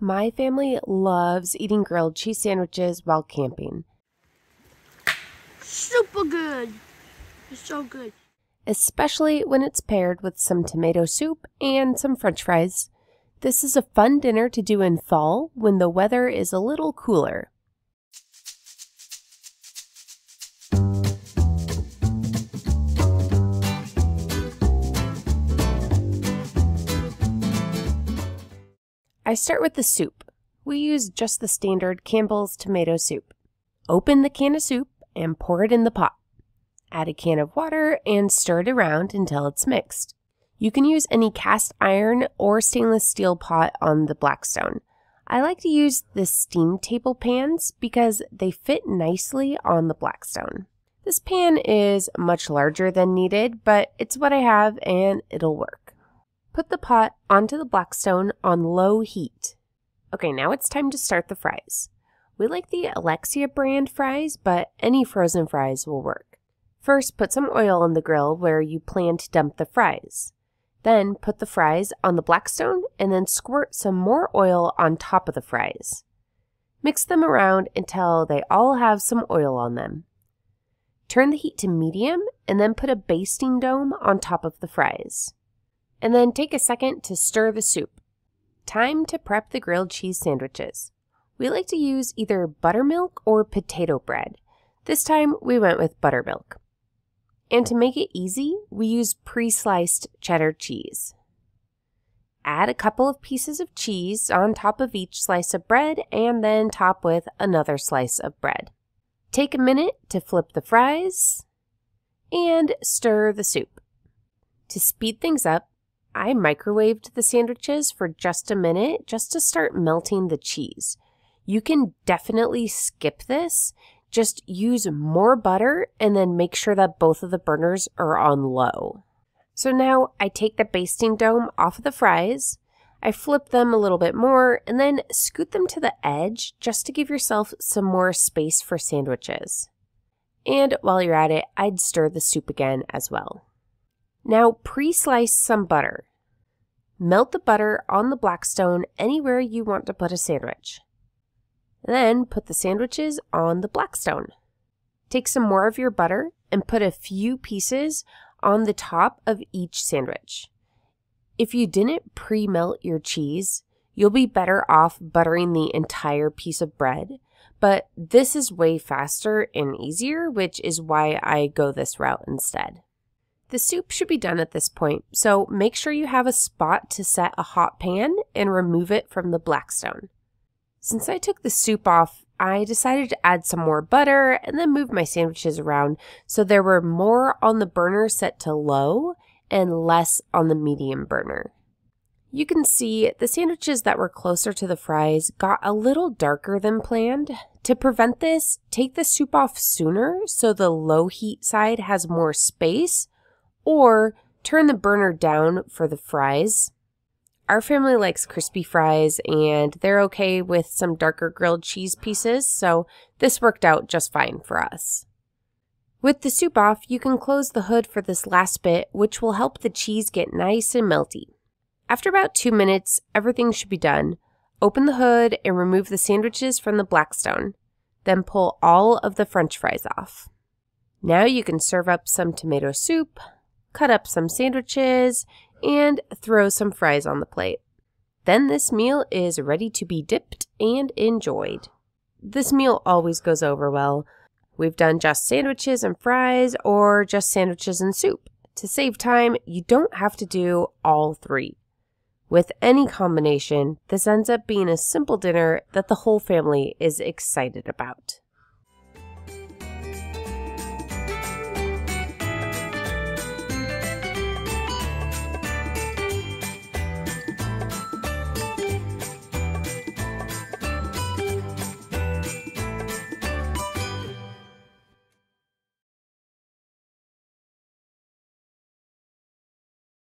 My family loves eating grilled cheese sandwiches while camping. Super good. It's so good. Especially when it's paired with some tomato soup and some french fries. This is a fun dinner to do in fall when the weather is a little cooler. I start with the soup. We use just the standard Campbell's tomato soup. Open the can of soup and pour it in the pot. Add a can of water and stir it around until it's mixed. You can use any cast iron or stainless steel pot on the Blackstone. I like to use the steam table pans because they fit nicely on the Blackstone. This pan is much larger than needed, but it's what I have and it'll work. Put the pot onto the Blackstone on low heat. Okay, now it's time to start the fries. We like the Alexia brand fries, but any frozen fries will work. First, put some oil on the grill where you plan to dump the fries. Then put the fries on the Blackstone and then squirt some more oil on top of the fries. Mix them around until they all have some oil on them. Turn the heat to medium and then put a basting dome on top of the fries and then take a second to stir the soup. Time to prep the grilled cheese sandwiches. We like to use either buttermilk or potato bread. This time we went with buttermilk. And to make it easy, we use pre-sliced cheddar cheese. Add a couple of pieces of cheese on top of each slice of bread and then top with another slice of bread. Take a minute to flip the fries and stir the soup. To speed things up, I microwaved the sandwiches for just a minute just to start melting the cheese. You can definitely skip this. Just use more butter and then make sure that both of the burners are on low. So now I take the basting dome off of the fries. I flip them a little bit more and then scoot them to the edge just to give yourself some more space for sandwiches. And while you're at it, I'd stir the soup again as well. Now pre-slice some butter. Melt the butter on the Blackstone anywhere you want to put a sandwich. Then put the sandwiches on the Blackstone. Take some more of your butter and put a few pieces on the top of each sandwich. If you didn't pre melt your cheese, you'll be better off buttering the entire piece of bread. But this is way faster and easier, which is why I go this route instead. The soup should be done at this point, so make sure you have a spot to set a hot pan and remove it from the blackstone. Since I took the soup off, I decided to add some more butter and then move my sandwiches around so there were more on the burner set to low and less on the medium burner. You can see the sandwiches that were closer to the fries got a little darker than planned. To prevent this, take the soup off sooner so the low heat side has more space or turn the burner down for the fries. Our family likes crispy fries and they're okay with some darker grilled cheese pieces, so this worked out just fine for us. With the soup off, you can close the hood for this last bit, which will help the cheese get nice and melty. After about two minutes, everything should be done. Open the hood and remove the sandwiches from the Blackstone. Then pull all of the french fries off. Now you can serve up some tomato soup, cut up some sandwiches, and throw some fries on the plate. Then this meal is ready to be dipped and enjoyed. This meal always goes over well. We've done just sandwiches and fries or just sandwiches and soup. To save time, you don't have to do all three. With any combination, this ends up being a simple dinner that the whole family is excited about.